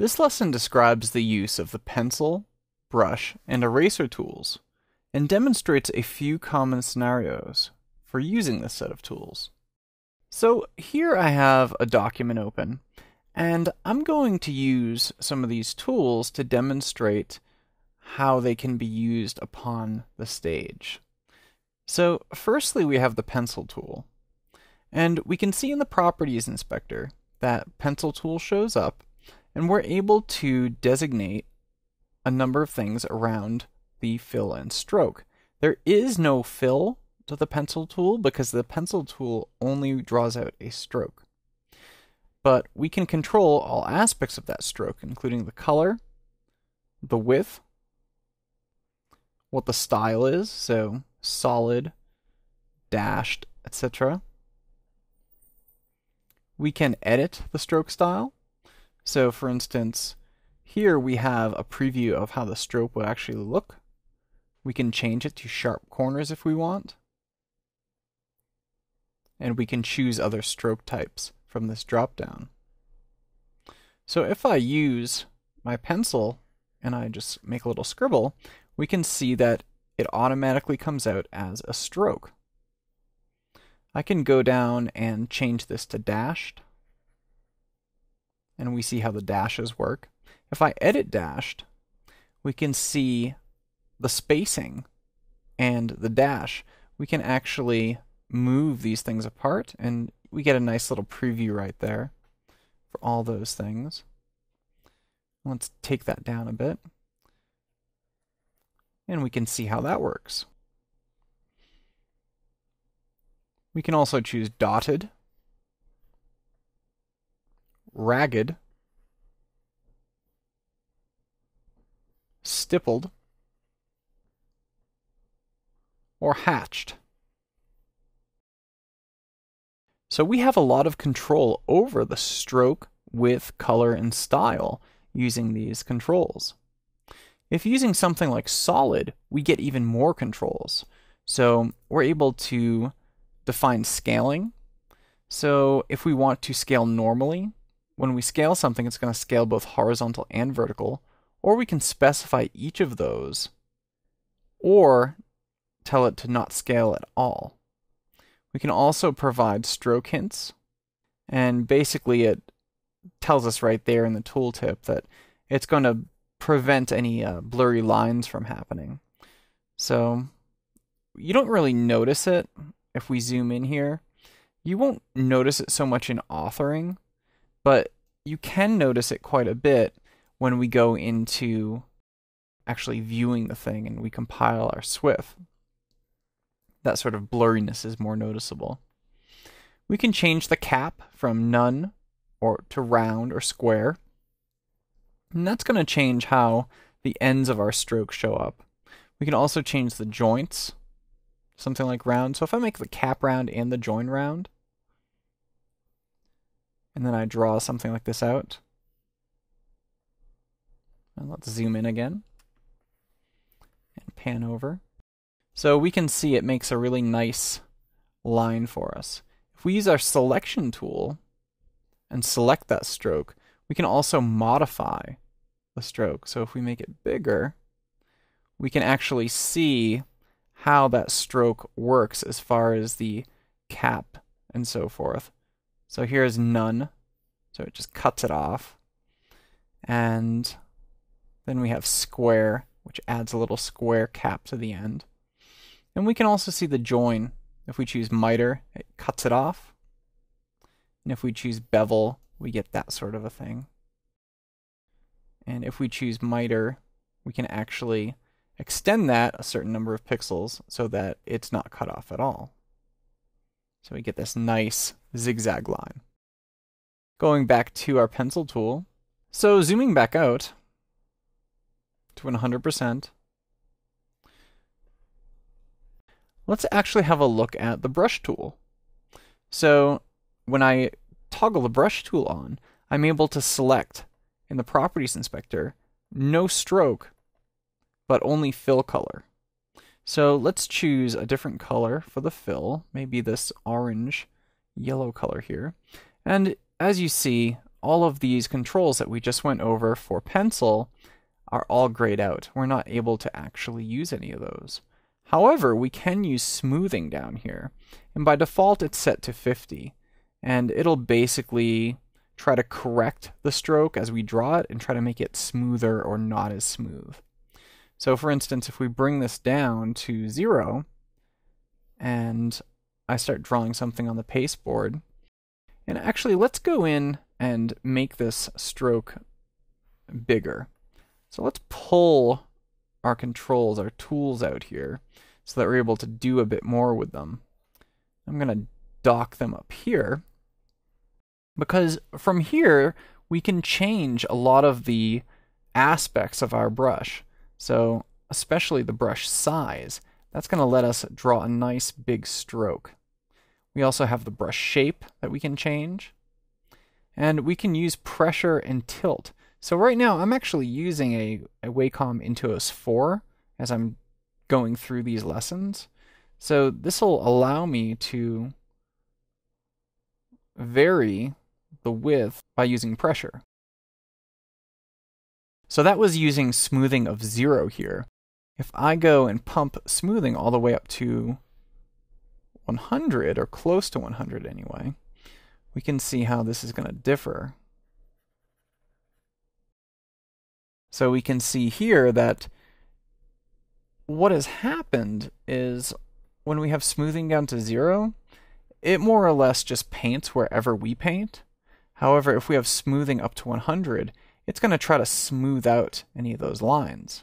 This lesson describes the use of the pencil, brush, and eraser tools, and demonstrates a few common scenarios for using this set of tools. So here I have a document open, and I'm going to use some of these tools to demonstrate how they can be used upon the stage. So firstly, we have the pencil tool. And we can see in the properties inspector that pencil tool shows up and we're able to designate a number of things around the fill and stroke. There is no fill to the pencil tool because the pencil tool only draws out a stroke. But we can control all aspects of that stroke, including the color, the width, what the style is, so solid, dashed, etc. We can edit the stroke style. So for instance, here we have a preview of how the stroke will actually look. We can change it to sharp corners if we want. And we can choose other stroke types from this dropdown. So if I use my pencil and I just make a little scribble, we can see that it automatically comes out as a stroke. I can go down and change this to dashed. And we see how the dashes work. If I edit dashed, we can see the spacing and the dash. We can actually move these things apart and we get a nice little preview right there for all those things. Let's take that down a bit. And we can see how that works. We can also choose dotted, ragged, stippled, or hatched. So we have a lot of control over the stroke, width, color, and style using these controls. If using something like solid, we get even more controls. So we're able to define scaling. So if we want to scale normally, when we scale something, it's going to scale both horizontal and vertical, or we can specify each of those, or tell it to not scale at all. We can also provide stroke hints, and basically it tells us right there in the tooltip that it's going to prevent any uh, blurry lines from happening. So you don't really notice it if we zoom in here, you won't notice it so much in authoring, but you can notice it quite a bit when we go into actually viewing the thing and we compile our SWF. That sort of blurriness is more noticeable. We can change the cap from none or to round or square. And that's going to change how the ends of our stroke show up. We can also change the joints something like round. So if I make the cap round and the join round, and then I draw something like this out, and let's zoom in again and pan over. So we can see it makes a really nice line for us. If we use our selection tool and select that stroke, we can also modify the stroke. So if we make it bigger, we can actually see how that stroke works as far as the cap and so forth. So here's none. So it just cuts it off. And then we have square, which adds a little square cap to the end. And we can also see the join. If we choose miter, it cuts it off. And if we choose bevel, we get that sort of a thing. And if we choose miter, we can actually extend that a certain number of pixels so that it's not cut off at all. So we get this nice zigzag line. Going back to our pencil tool, so zooming back out to 100%, let's actually have a look at the brush tool. So when I toggle the brush tool on, I'm able to select in the properties inspector no stroke but only fill color. So let's choose a different color for the fill, maybe this orange yellow color here. And as you see, all of these controls that we just went over for pencil are all grayed out. We're not able to actually use any of those. However, we can use smoothing down here. And by default, it's set to 50. And it'll basically try to correct the stroke as we draw it and try to make it smoother or not as smooth. So for instance, if we bring this down to zero and I start drawing something on the pasteboard, and actually let's go in and make this stroke bigger. So let's pull our controls, our tools out here so that we're able to do a bit more with them. I'm going to dock them up here because from here we can change a lot of the aspects of our brush. So especially the brush size, that's going to let us draw a nice big stroke. We also have the brush shape that we can change. And we can use pressure and tilt. So right now I'm actually using a, a Wacom Intuos 4 as I'm going through these lessons. So this will allow me to vary the width by using pressure. So that was using smoothing of zero here. If I go and pump smoothing all the way up to 100, or close to 100 anyway, we can see how this is going to differ. So we can see here that what has happened is when we have smoothing down to zero, it more or less just paints wherever we paint. However, if we have smoothing up to 100, it's going to try to smooth out any of those lines.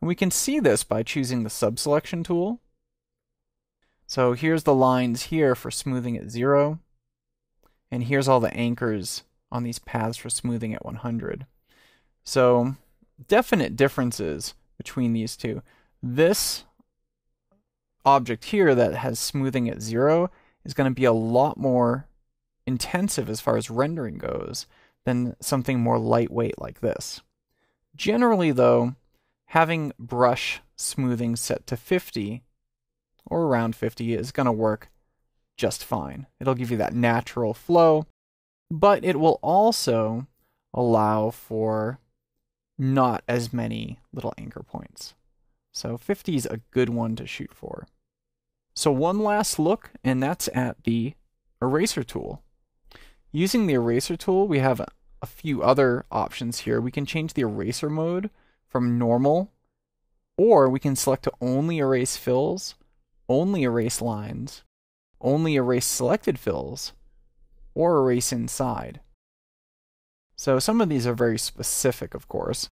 And we can see this by choosing the subselection tool. So here's the lines here for smoothing at 0. And here's all the anchors on these paths for smoothing at 100. So definite differences between these two. This object here that has smoothing at 0 is going to be a lot more intensive as far as rendering goes than something more lightweight like this. Generally, though, having brush smoothing set to 50 or around 50 is going to work just fine. It'll give you that natural flow, but it will also allow for not as many little anchor points. So 50 is a good one to shoot for. So one last look, and that's at the eraser tool. Using the eraser tool, we have a few other options here. We can change the eraser mode from normal, or we can select to only erase fills, only erase lines, only erase selected fills, or erase inside. So some of these are very specific, of course.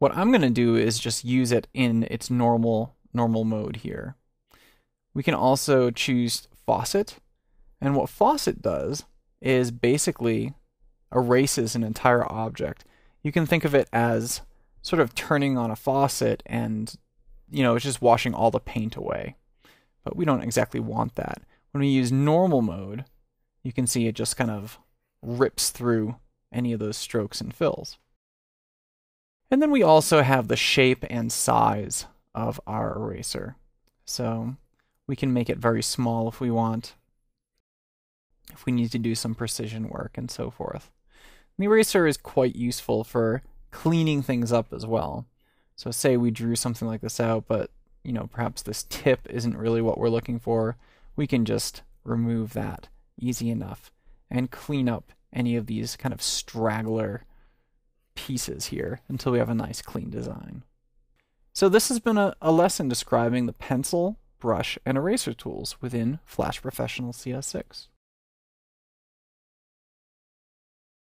What I'm going to do is just use it in its normal normal mode here. We can also choose faucet, and what faucet does is basically erases an entire object. You can think of it as sort of turning on a faucet and, you know, it's just washing all the paint away. But we don't exactly want that. When we use normal mode, you can see it just kind of rips through any of those strokes and fills. And then we also have the shape and size of our eraser. So we can make it very small if we want if we need to do some precision work and so forth. the eraser is quite useful for cleaning things up as well. So say we drew something like this out, but you know, perhaps this tip isn't really what we're looking for, we can just remove that easy enough and clean up any of these kind of straggler pieces here until we have a nice clean design. So this has been a, a lesson describing the pencil, brush, and eraser tools within Flash Professional CS6.